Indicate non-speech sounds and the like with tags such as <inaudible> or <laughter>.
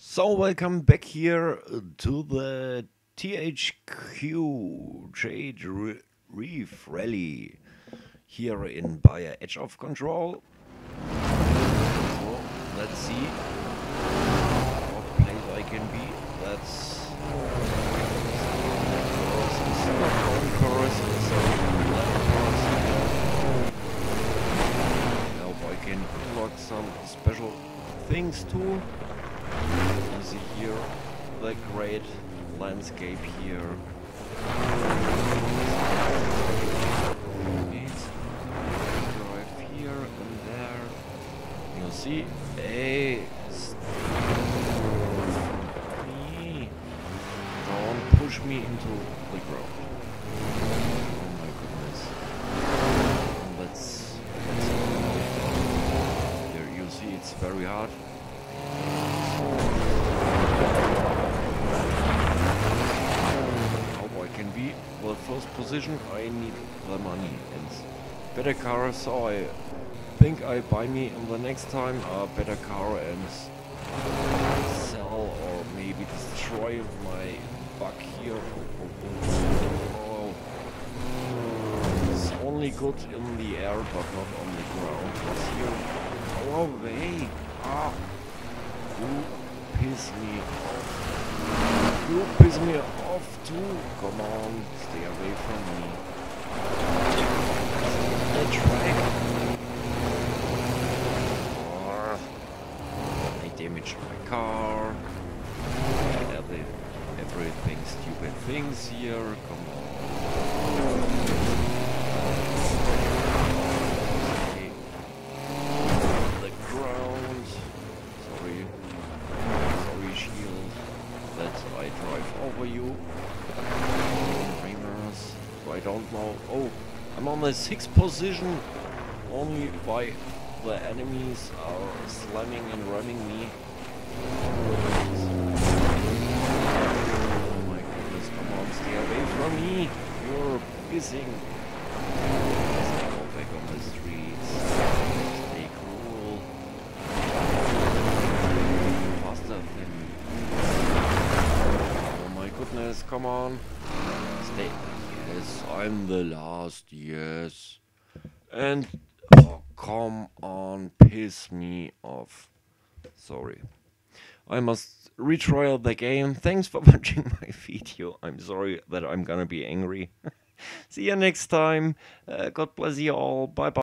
So, welcome back here uh, to the THQ Jade Re- Reef Rallye here in Baja Edge of Control. So, let's see what place I can be. That's. I can unlock some special things too. See here the great landscape here. Drive here and there. You see, a don't push me into the ground. Oh my goodness. Let's, let's here you see it's very hard. How I can be first position I need the money and better car so I think I buy me in the next time a better car and sell or maybe destroy my bug here. Oh. It's only good in the air but not on the ground. Here? Ah! You piss me off. You piss me off too. Come on, stay away from me. Track. Ah, I damage my car. Every, everything stupid things here. Come on. Okay. The ground. Sorry. Sorry, shield. That I drive over you. Reverse. I don't know. Oh, I'm on the sixth position. Only by the enemies are slamming and running me. Oh my goodness, come on, stay away from me. You're pissing. Stay go back on the streets. Goodness, come on. Stay. Yes, I'm the last, yes. And, oh, come on, piss me off. Sorry. I must retrial the game. Thanks for <laughs> watching my video. I'm sorry that I'm gonna be angry. <laughs> See you next time. Uh, God bless you all. Bye bye.